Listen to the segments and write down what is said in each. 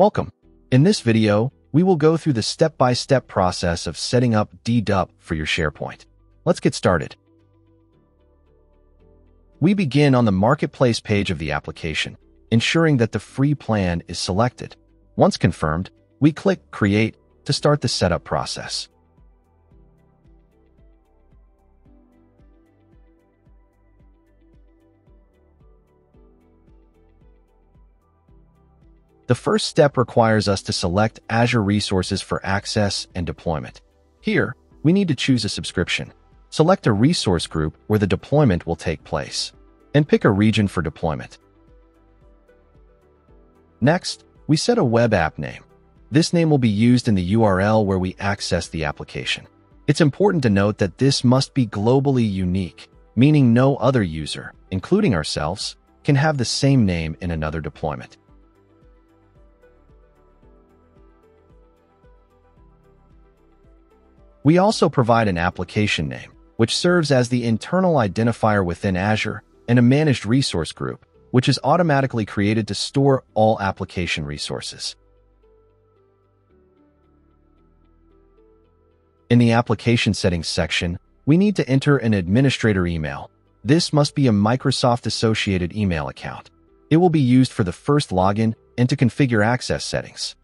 Welcome. In this video, we will go through the step-by-step process of setting up deDup for your SharePoint. Let's get started. We begin on the Marketplace page of the application, ensuring that the free plan is selected. Once confirmed, we click Create to start the setup process. The first step requires us to select Azure Resources for access and deployment. Here, we need to choose a subscription. Select a resource group where the deployment will take place, and pick a region for deployment. Next, we set a web app name. This name will be used in the URL where we access the application. It's important to note that this must be globally unique, meaning no other user, including ourselves, can have the same name in another deployment. We also provide an application name, which serves as the internal identifier within Azure, and a managed resource group, which is automatically created to store all application resources. In the Application Settings section, we need to enter an administrator email. This must be a Microsoft-associated email account. It will be used for the first login and to configure access settings.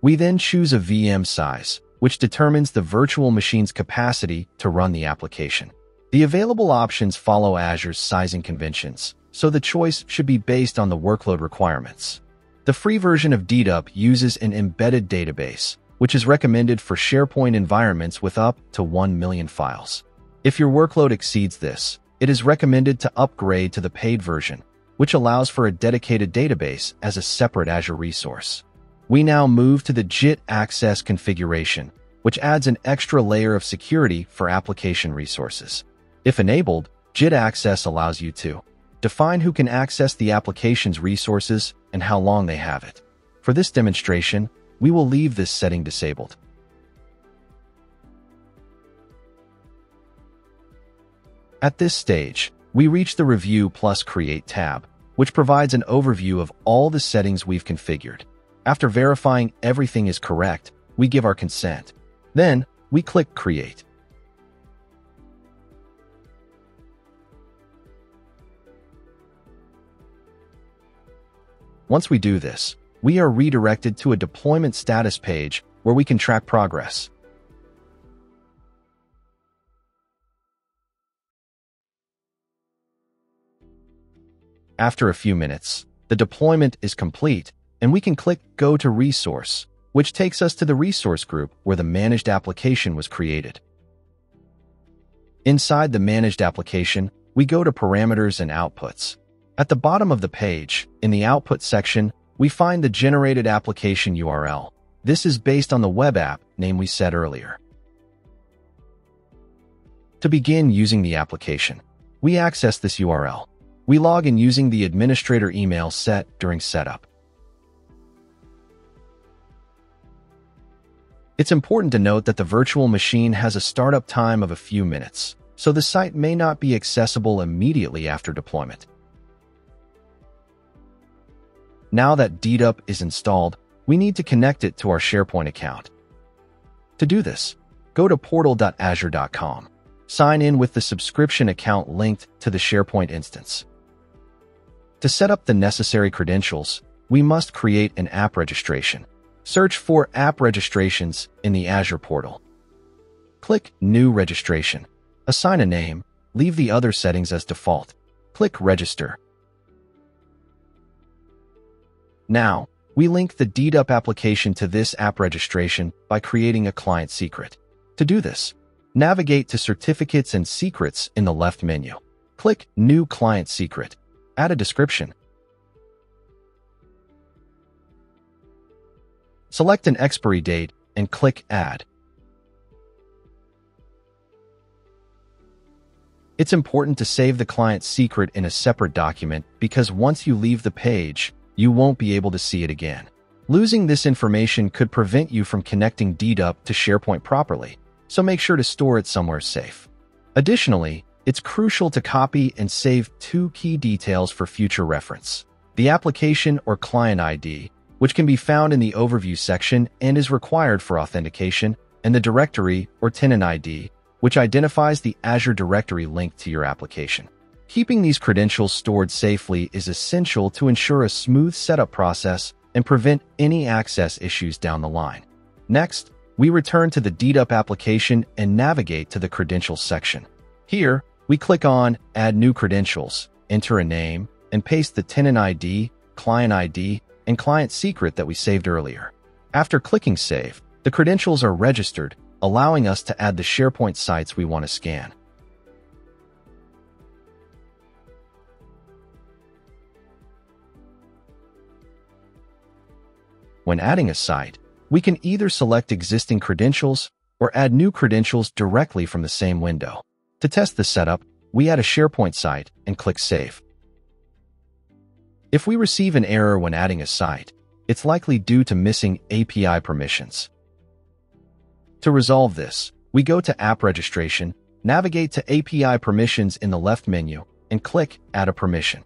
We then choose a VM size, which determines the virtual machine's capacity to run the application. The available options follow Azure's sizing conventions, so the choice should be based on the workload requirements. The free version of deDup uses an embedded database, which is recommended for SharePoint environments with up to 1 million files. If your workload exceeds this, it is recommended to upgrade to the paid version, which allows for a dedicated database as a separate Azure resource. We now move to the JIT access configuration, which adds an extra layer of security for application resources. If enabled, JIT access allows you to define who can access the application's resources and how long they have it. For this demonstration, we will leave this setting disabled. At this stage, we reach the Review plus Create tab, which provides an overview of all the settings we've configured. After verifying everything is correct, we give our consent. Then, we click Create. Once we do this, we are redirected to a deployment status page where we can track progress. After a few minutes, the deployment is complete and we can click Go to Resource, which takes us to the resource group where the managed application was created. Inside the managed application, we go to Parameters and Outputs. At the bottom of the page, in the Output section, we find the generated application URL. This is based on the web app name we set earlier. To begin using the application, we access this URL. We log in using the administrator email set during setup. It's important to note that the virtual machine has a startup time of a few minutes, so the site may not be accessible immediately after deployment. Now that deDup is installed, we need to connect it to our SharePoint account. To do this, go to portal.azure.com. Sign in with the subscription account linked to the SharePoint instance. To set up the necessary credentials, we must create an app registration. Search for app registrations in the Azure portal. Click New Registration. Assign a name. Leave the other settings as default. Click Register. Now, we link the deDup application to this app registration by creating a client secret. To do this, navigate to Certificates and Secrets in the left menu. Click New Client Secret. Add a description. Select an expiry date and click Add. It's important to save the client's secret in a separate document because once you leave the page, you won't be able to see it again. Losing this information could prevent you from connecting deDup to SharePoint properly, so make sure to store it somewhere safe. Additionally, it's crucial to copy and save two key details for future reference. the application or client ID, which can be found in the Overview section and is required for authentication, and the Directory or Tenant ID, which identifies the Azure directory linked to your application. Keeping these credentials stored safely is essential to ensure a smooth setup process and prevent any access issues down the line. Next, we return to the deDup application and navigate to the Credentials section. Here, we click on Add New Credentials, enter a name, and paste the tenant ID, client ID, and client secret that we saved earlier. After clicking Save, the credentials are registered, allowing us to add the SharePoint sites we want to scan. When adding a site, we can either select existing credentials or add new credentials directly from the same window. To test the setup, we add a SharePoint site and click Save. If we receive an error when adding a site, it's likely due to missing API permissions. To resolve this, we go to App Registration, navigate to API Permissions in the left menu, and click Add a Permission.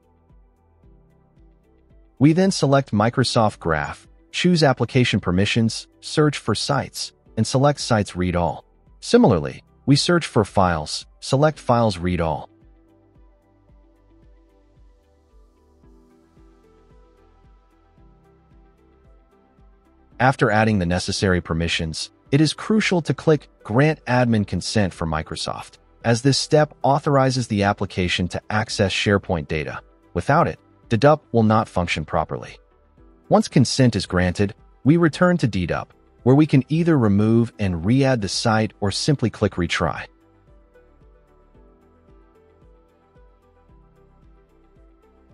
We then select Microsoft Graph, choose Application Permissions, search for Sites, and select Sites Read All. Similarly, we search for Files, select Files Read All. After adding the necessary permissions, it is crucial to click Grant Admin Consent for Microsoft, as this step authorizes the application to access SharePoint data. Without it, deDup will not function properly. Once consent is granted, we return to deDup, where we can either remove and re-add the site or simply click Retry.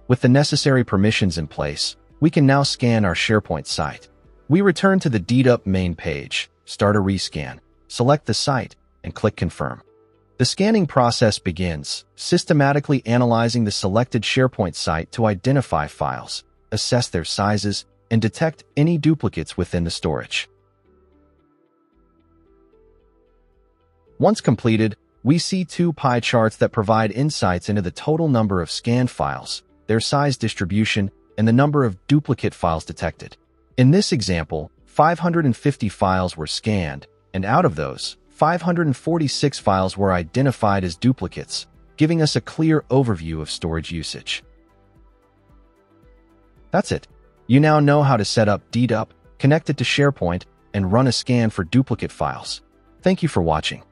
With the necessary permissions in place, we can now scan our SharePoint site. We return to the deDup main page, start a rescan, select the site, and click Confirm. The scanning process begins, systematically analyzing the selected SharePoint site to identify files, assess their sizes, and detect any duplicates within the storage. Once completed, we see two pie charts that provide insights into the total number of scanned files, their size distribution, and the number of duplicate files detected. In this example, 550 files were scanned, and out of those, 546 files were identified as duplicates, giving us a clear overview of storage usage. That's it. You now know how to set up deDup, connect it to SharePoint, and run a scan for duplicate files. Thank you for watching.